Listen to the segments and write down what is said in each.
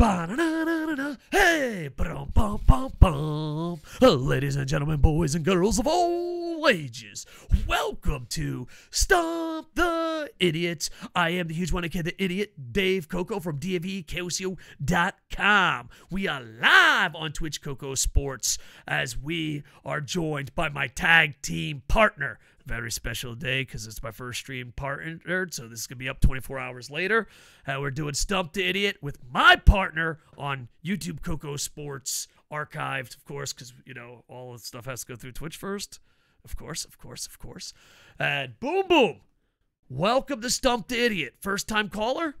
Hey, bum bum bum bum. Ladies and gentlemen, boys and girls of all ages, welcome to Stump the Idiots. I am the huge one kid, the idiot, Dave Koco from davekoco.com. We are live on Twitch Koco Sports as we are joined by my tag team partner, very special day because it's my first stream partnered. So this is gonna be up 24 hours later. Uh, we're doing Stump the Idiot with my partner on YouTube Koco Sports archived, of course, because you know all the stuff has to go through Twitch first. Of course, of course, of course. And boom, boom. Welcome to Stump the Idiot. First time caller.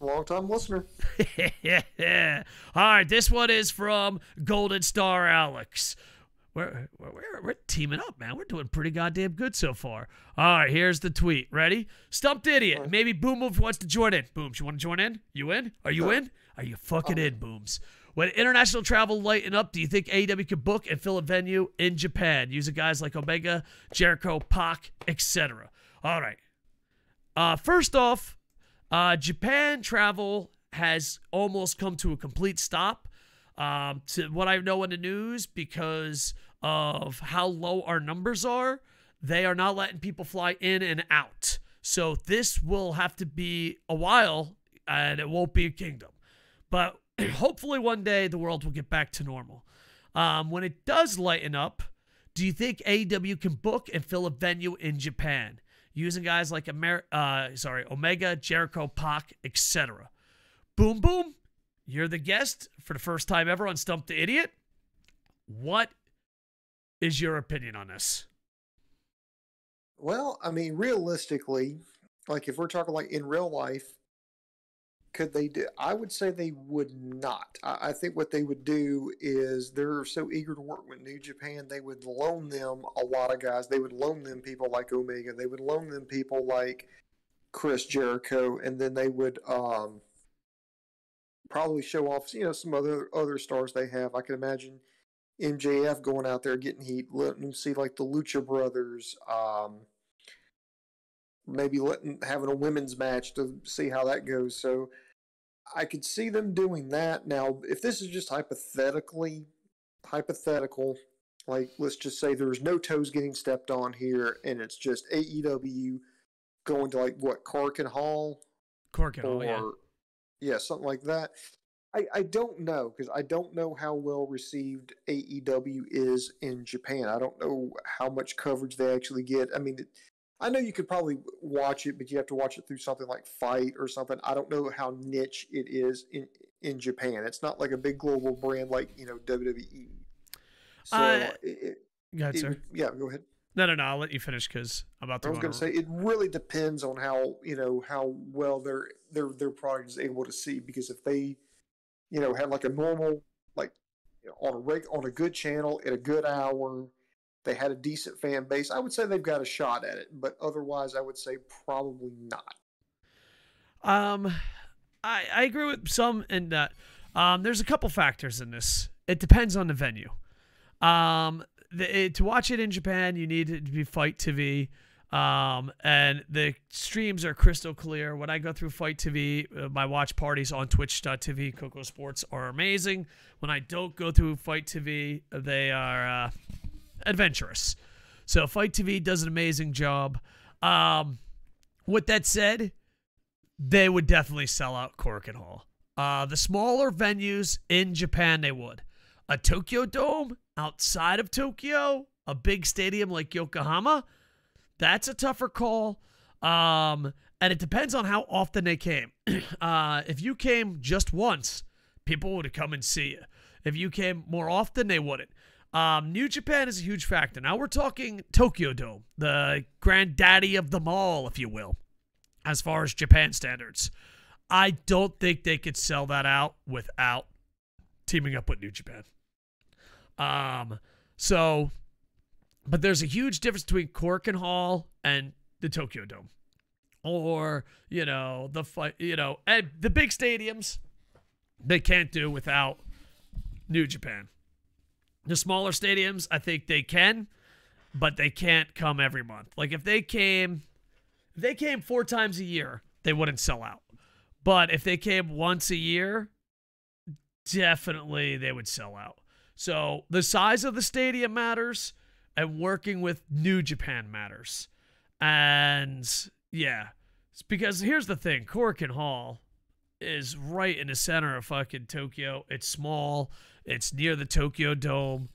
Long time listener. yeah. All right, this one is from Golden Star Alex. We're, we're, we're teaming up, man. We're doing pretty goddamn good so far. All right, here's the tweet. Ready? Stumped idiot. Maybe Boom wants to join in. Booms, you want to join in? You in? Are you in? Are you fucking in, Booms? When international travel lighten up, do you think AEW could book and fill a venue in Japan using guys like Omega, Jericho, Pac, etc.? All right. Uh, first off, uh, Japan travel has almost come to a complete stop um, to what I know in the news because of how low our numbers are. They are not letting people fly in and out. So this will have to be a while and it won't be a kingdom. But hopefully one day the world will get back to normal. Um, when it does lighten up, do you think AEW can book and fill a venue in Japan using guys like Amer- uh, sorry, Omega, Jericho, Pac, etc.? Boom, boom. You're the guest for the first time ever on Stump the Idiot. What is your opinion on this? Well, I mean, realistically, like if we're talking like in real life, could they do? I would say they would not. I, I think what they would do is they're so eager to work with New Japan, they would loan them a lot of guys. They would loan them people like Omega. They would loan them people like Chris Jericho, and then they would um, probably show off, you know, some other other stars they have. I can imagine MJF going out there getting heat, letting them see like the Lucha Brothers, um, maybe letting having a women's match to see how that goes. So I could see them doing that. Now, if this is just hypothetically hypothetical, like let's just say there's no toes getting stepped on here, and it's just AEW going to like what Korakuen Hall, Korakuen Hall, yeah. yeah, something like that. I, I don't know because I don't know how well received AEW is in Japan. I don't know how much coverage they actually get. I mean, it, I know you could probably watch it, but you have to watch it through something like FITE or something. I don't know how niche it is in in Japan. It's not like a big global brand like you know WWE. So, Uh, it, Go ahead, it- sir. yeah, go ahead. No, no, no. I'll let you finish because I'm about to. I was going to say it really depends on how you know how well their their their product is able to see because if they you know had like a normal like you know, on a reg on a good channel at a good hour they had a decent fan base I would say they've got a shot at it but otherwise I would say probably not Um, I I agree with some in that. Um, there's a couple factors in this. It depends on the venue. Um, the, it, to watch it in Japan, you need it to be FITE TV. Um, and the streams are crystal clear. When I go through FITE TV, uh, my watch parties on Twitch.tv, Koco Sports are amazing. When I don't go through FITE TV, they are uh, adventurous. So FITE TV does an amazing job. Um, with that said, they would definitely sell out Korakuen Hall. Uh, the smaller venues in Japan, they would. A Tokyo Dome outside of Tokyo, a big stadium like Yokohama, that's a tougher call. Um, and it depends on how often they came. uh, if you came just once, people would come and see you. If you came more often, they wouldn't. Um, New Japan is a huge factor. Now we're talking Tokyo Dome, the granddaddy of them all, if you will as far as Japan standards. I don't think they could sell that out without teaming up with New Japan. Um, so, but there's a huge difference between Korakuen Hall and the Tokyo Dome, or you know the you know and the big stadiums. They can't do without New Japan. The smaller stadiums, I think they can, but they can't come every month. Like if they came if they came four times a year, they wouldn't sell out. But if they came once a year, definitely they would sell out. So the size of the stadium matters, and working with New Japan matters. And yeah, it's because here's the thing Korakuen Hall is right in the center of fucking Tokyo. It's small, it's near the Tokyo Dome.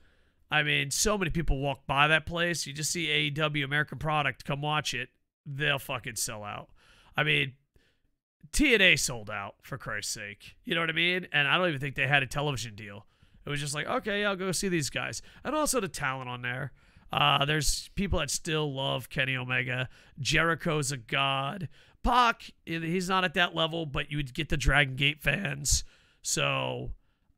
I mean, so many people walk by that place. You just see AEW American product, come watch it. They'll fucking sell out. I mean, TNA sold out for Christ's sake. You know what I mean? And I don't even think they had a television deal. It was just like, okay, I'll go see these guys. And also the talent on there. Uh, there's people that still love Kenny Omega. Jericho's a god. Pac, he's not at that level, but you would get the Dragon Gate fans. So,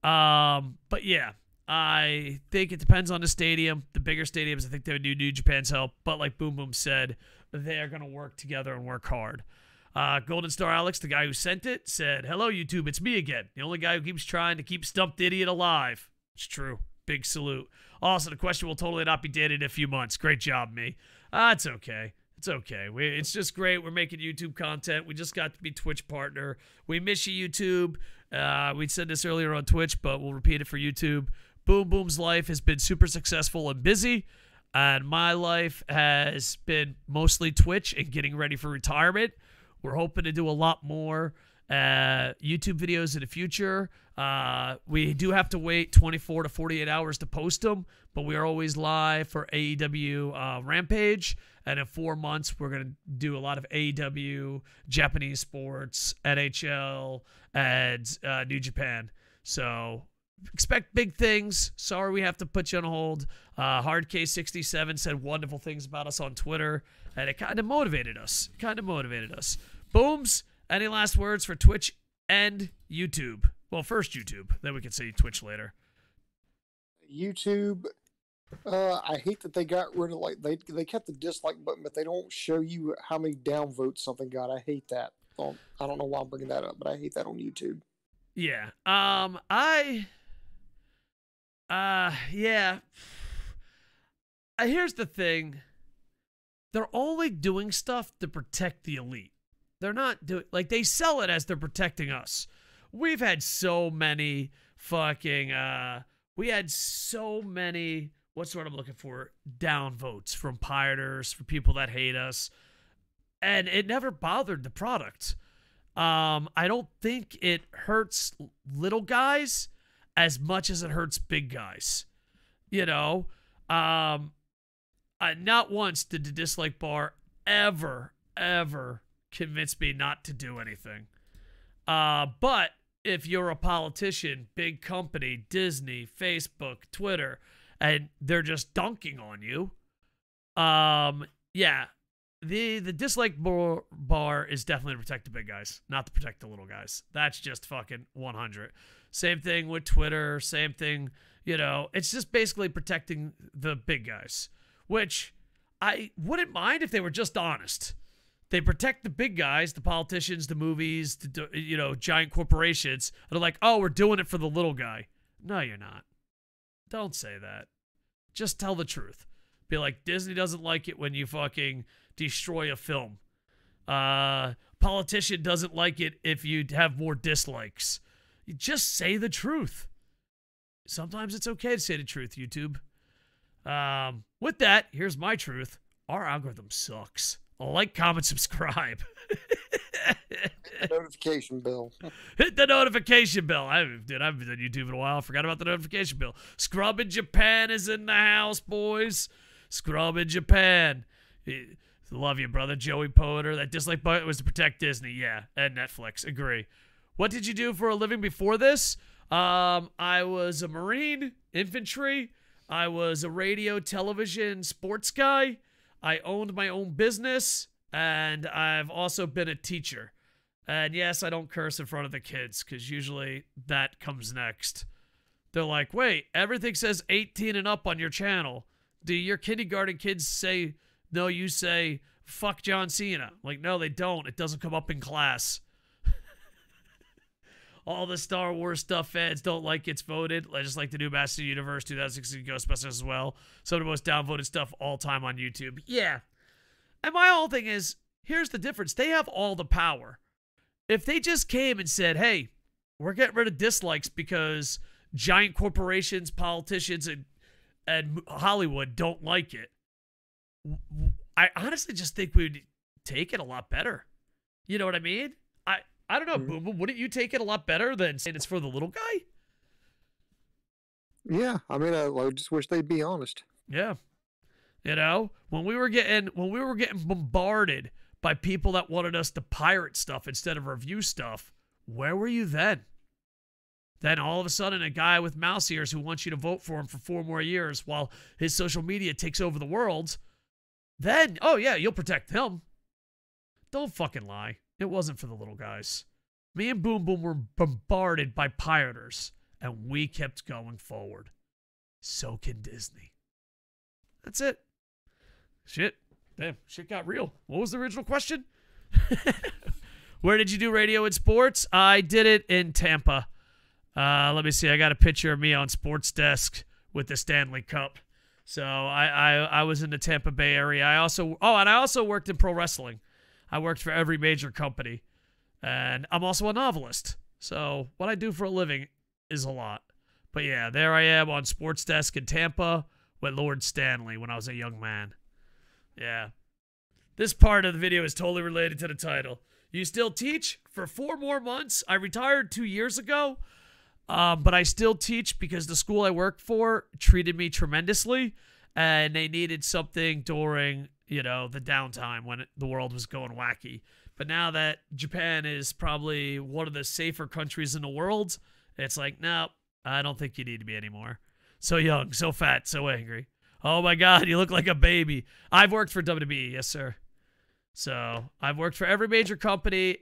um, but yeah, I think it depends on the stadium. The bigger stadiums, I think they would do New Japan's help. But like Boom Boom said, they're going to work together and work hard. Uh, Golden Star Alex, the guy who sent it, said, Hello, YouTube. It's me again. The only guy who keeps trying to keep Stumped Idiot alive. It's true. Big salute. Also, the question will totally not be dated in a few months. Great job, me. Ah, it's okay. It's okay. We, it's just great. We're making YouTube content. We just got to be Twitch partner. We miss you, YouTube. Uh, we said this earlier on Twitch, but we'll repeat it for YouTube. Boom Boom's life has been super successful and busy and my life has been mostly Twitch and getting ready for retirement. We're hoping to do a lot more uh, YouTube videos in the future. Uh, we do have to wait 24 to 48 hours to post them, but we are always live for AEW uh, Rampage. And in four months, we're going to do a lot of AEW, Japanese sports, NHL, and uh, New Japan. So expect big things. Sorry we have to put you on hold. Uh, HardK67 said wonderful things about us on Twitter, and it kind of motivated us. Kind of motivated us. Booms, any last words for Twitch and YouTube? Well, first YouTube, then we can see Twitch later. YouTube, uh, I hate that they got rid of like they they kept the dislike button, but they don't show you how many downvotes something got. I hate that. I don't know why I'm bringing that up, but I hate that on YouTube. Yeah. Um. I uh, yeah. Uh, here's the thing. They're only doing stuff to protect the elite. They're not doing like they sell it as they're protecting us. We've had so many fucking uh we had so many what's what I'm looking for? Down votes from pirators, for people that hate us. And it never bothered the product. Um, I don't think it hurts little guys as much as it hurts big guys. You know, um, uh, not once did the dislike bar ever, ever convince me not to do anything. Uh, but if you're a politician, big company, Disney, Facebook, Twitter, and they're just dunking on you, um, yeah, the the dislike bar, bar is definitely to protect the big guys, not to protect the little guys. That's just fucking 100. Same thing with Twitter. Same thing, you know, it's just basically protecting the big guys, which I wouldn't mind if they were just honest. They protect the big guys, the politicians, the movies, the, you know, giant corporations. They're like, oh, we're doing it for the little guy. No, you're not. Don't say that. Just tell the truth. Be like, Disney doesn't like it when you fucking destroy a film. Uh, politician doesn't like it if you have more dislikes. You just say the truth. Sometimes it's okay to say the truth, YouTube. Um, with that, here's my truth. Our algorithm sucks. Like, comment, subscribe. notification bell. Hit the notification bell. I dude, I haven't been on YouTube in a while. I forgot about the notification bell. Scrub in Japan is in the house, boys. Scrub in Japan. Love you, brother. Joey Poeter. That dislike button was to protect Disney. Yeah, and Netflix. Agree. What did you do for a living before this? Um, I was a Marine, infantry. I was a radio, television, sports guy. I owned my own business, and I've also been a teacher. And yes, I don't curse in front of the kids because usually that comes next. They're like, wait, everything says 18 and up on your channel. Do your kindergarten kids say, no, you say, fuck John Cena? Like, no, they don't. It doesn't come up in class all the Star Wars stuff fans don't like gets voted. I just like the new Master Universe 2016 Ghostbusters as well. Some of the most downvoted stuff all time on YouTube. Yeah. And my whole thing is here's the difference they have all the power. If they just came and said, hey, we're getting rid of dislikes because giant corporations, politicians, and and Hollywood don't like it. I honestly just think we'd take it a lot better. You know what I mean? I don't know, Mhm. Boom Boom. Wouldn't you take it a lot better than saying it's for the little guy? Yeah, I mean, I, I just wish they'd be honest. Yeah. You know, when we were getting when we were getting bombarded by people that wanted us to pirate stuff instead of review stuff, where were you then? Then all of a sudden, a guy with mouse ears who wants you to vote for him for four more years while his social media takes over the world. Then, oh yeah, you'll protect him. Don't fucking lie. It wasn't for the little guys. Me and Boom Boom were bombarded by pirates, and we kept going forward. So can Disney. That's it. Shit. Damn, shit got real. What was the original question? Where did you do radio and sports? I did it in Tampa. Uh, let me see. I got a picture of me on Sports Desk with the Stanley Cup. So I, I I was in the Tampa Bay area. I also oh, and I also worked in pro wrestling. I worked for every major company, and I'm also a novelist. So what I do for a living is a lot. But yeah, there I am on Sports Desk in Tampa with Lord Stanley when I was a young man. Yeah. This part of the video is totally related to the title. You still teach for four more months? I retired two years ago, um, but I still teach because the school I work for treated me tremendously, and they needed something during you know the downtime when the world was going wacky. But now that Japan is probably one of the safer countries in the world, it's like, no, I don't think you need to be anymore. So young, so fat, so angry. Oh my God, you look like a baby. I've worked for WWE, yes, sir. So I've worked for every major company,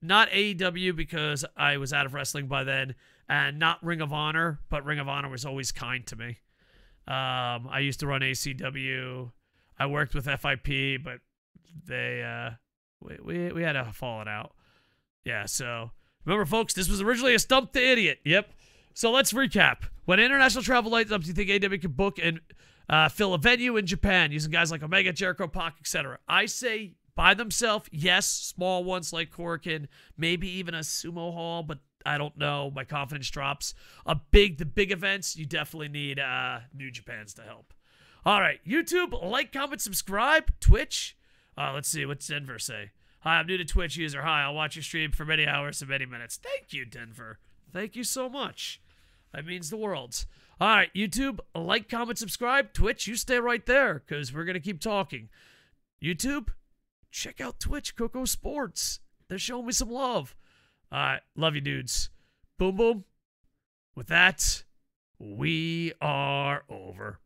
not AEW because I was out of wrestling by then, and not Ring of Honor, but Ring of Honor was always kind to me. Um, I used to run ACW. I worked with FIP, but they uh, we, we we had a falling out. Yeah, so remember, folks, this was originally a stump the idiot. Yep. So let's recap. When international travel lights up, do you think AW could book and uh, fill a venue in Japan using guys like Omega, Jericho, Pac, etc.? I say by themselves, yes. Small ones like Korakuen, maybe even a sumo hall, but I don't know. My confidence drops. A big, the big events, you definitely need uh, New Japan's to help. All right, YouTube, like, comment, subscribe. Twitch, uh, let's see, what's Denver say? Hi, I'm new to Twitch user. Hi, I'll watch your stream for many hours and many minutes. Thank you, Denver. Thank you so much. That means the world. All right, YouTube, like, comment, subscribe. Twitch, you stay right there because we're going to keep talking. YouTube, check out Twitch, Koco Sports. They're showing me some love. All right, love you, dudes. Boom, boom. With that, we are over.